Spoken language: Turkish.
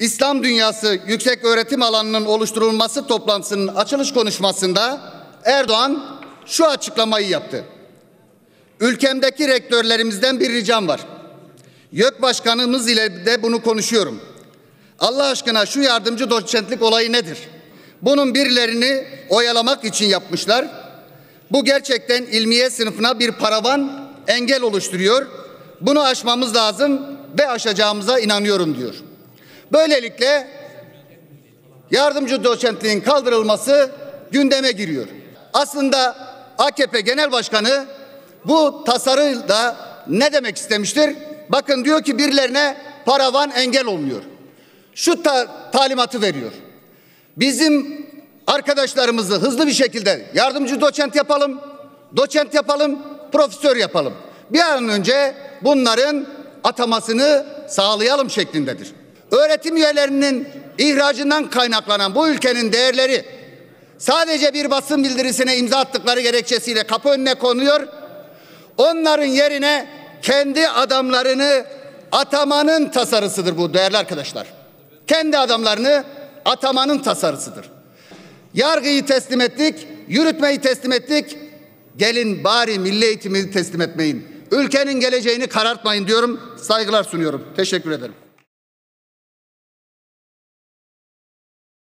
İslam dünyası yüksek öğretim alanının oluşturulması toplantısının açılış konuşmasında Erdoğan şu açıklamayı yaptı. Ülkemdeki rektörlerimizden bir ricam var. YÖK Başkanımız ile de bunu konuşuyorum. Allah aşkına şu yardımcı doçentlik olayı nedir? Bunun birilerini oyalamak için yapmışlar. Bu gerçekten ilmiye sınıfına bir paravan engel oluşturuyor. Bunu aşmamız lazım ve aşacağımıza inanıyorum diyor. Böylelikle yardımcı doçentliğin kaldırılması gündeme giriyor. Aslında AKP Genel Başkanı bu tasarıyla ne demek istemiştir? Bakın diyor ki birilerine paravan engel olmuyor. Şu ta talimatı veriyor. Bizim arkadaşlarımızı hızlı bir şekilde yardımcı doçent yapalım, doçent yapalım, profesör yapalım. Bir an önce bunların atamasını sağlayalım şeklindedir. Öğretim üyelerinin ihracından kaynaklanan bu ülkenin değerleri sadece bir basın bildirisine imza attıkları gerekçesiyle kapı önüne konuyor. Onların yerine kendi adamlarını atamanın tasarısıdır bu değerli arkadaşlar. Kendi adamlarını atamanın tasarısıdır. Yargıyı teslim ettik, yürütmeyi teslim ettik. Gelin bari milli eğitimi teslim etmeyin. Ülkenin geleceğini karartmayın diyorum. Saygılar sunuyorum. Teşekkür ederim.